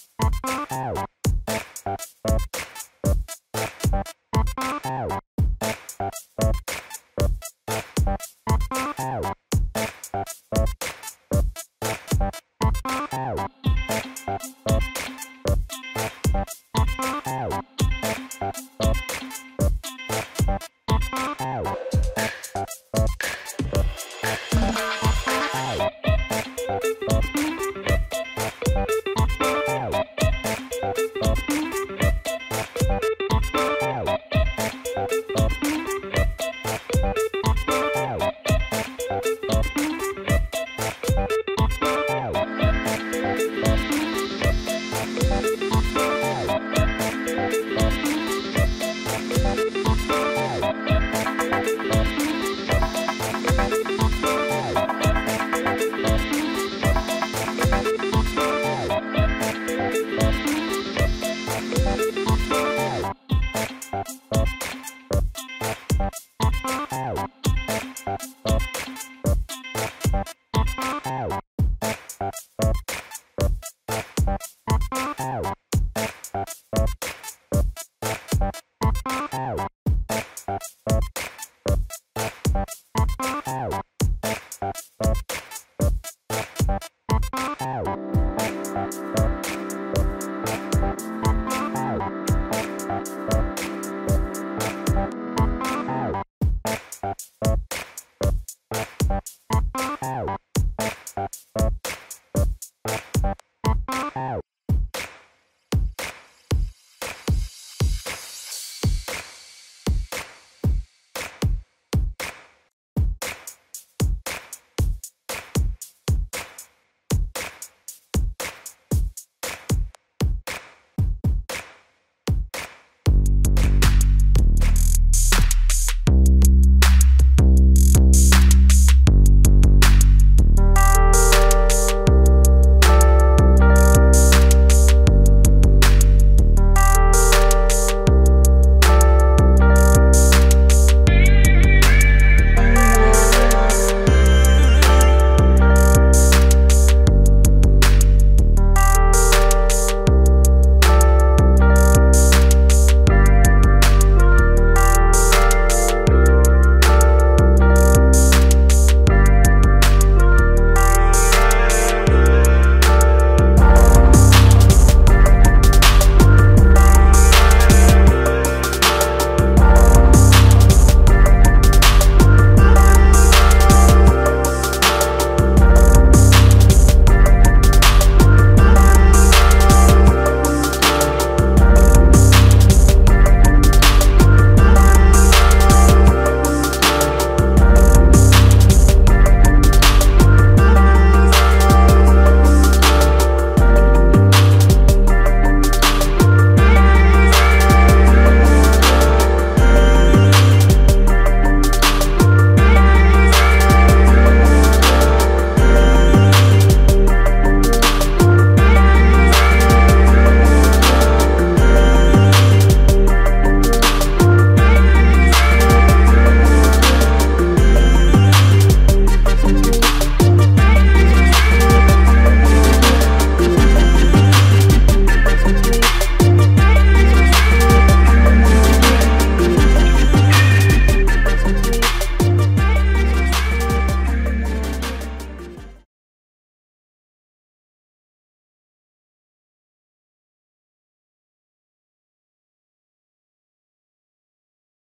Música